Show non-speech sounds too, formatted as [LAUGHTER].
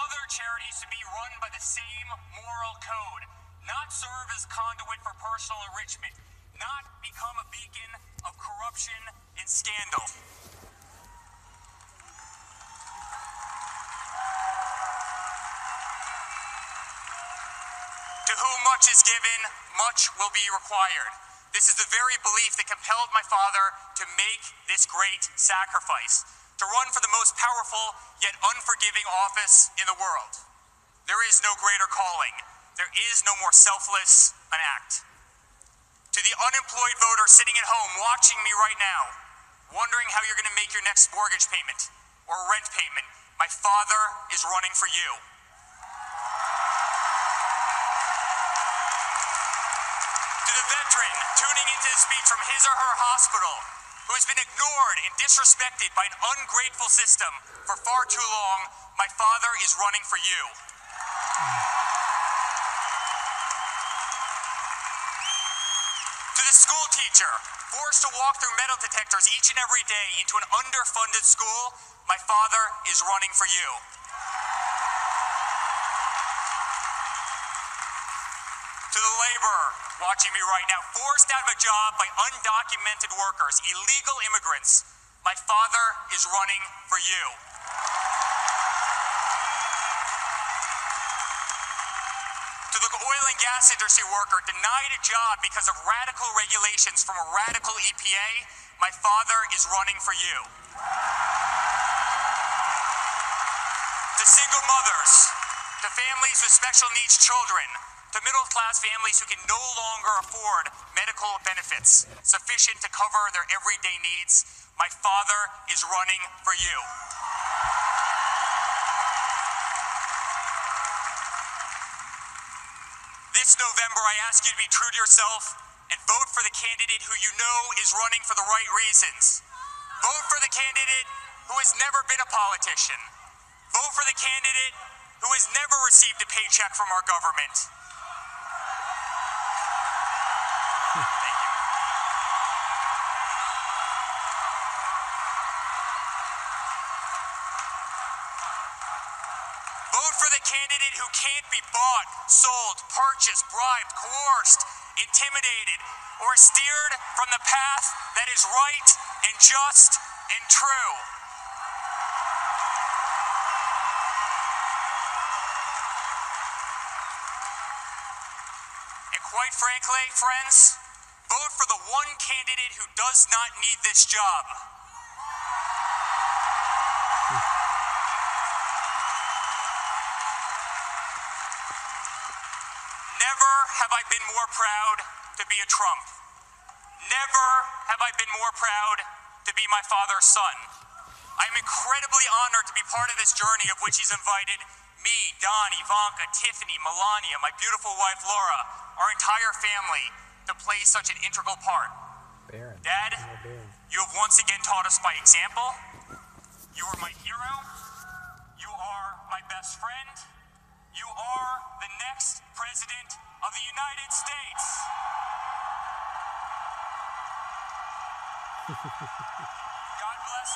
other charities to be run by the same moral code, not serve as conduit for personal enrichment, not become a beacon of corruption and scandal. To whom much is given, much will be required. This is the very belief that compelled my father to make this great sacrifice, to run for the most powerful yet unforgiving office in the world. There is no greater calling. There is no more selfless an act. To the unemployed voter sitting at home watching me right now, wondering how you're going to make your next mortgage payment or rent payment, my father is running for you. To the veteran tuning into his speech from his or her hospital who has been ignored and disrespected by an ungrateful system for far too long, my father is running for you. To the school teacher forced to walk through metal detectors each and every day into an underfunded school, my father is running for you. The laborer watching me right now, forced out of a job by undocumented workers, illegal immigrants, my father is running for you. To the oil and gas industry worker denied a job because of radical regulations from a radical EPA, my father is running for you. To single mothers, to families with special needs children, to middle class families who can no longer afford medical benefits sufficient to cover their everyday needs, my father is running for you. This November, I ask you to be true to yourself and vote for the candidate who you know is running for the right reasons. Vote for the candidate who has never been a politician. Vote for the candidate who has never received a paycheck from our government. Vote for the candidate who can't be bought, sold, purchased, bribed, coerced, intimidated, or steered from the path that is right and just and true. Quite frankly, friends, vote for the one candidate who does not need this job. Never have I been more proud to be a Trump. Never have I been more proud to be my father's son. I'm incredibly honored to be part of this journey of which he's invited me, Don, Ivanka, Tiffany, Melania, my beautiful wife Laura, our entire family to play such an integral part. Barron. Dad, Barron. you have once again taught us by example. You are my hero. You are my best friend. You are the next president of the United States. [LAUGHS] God bless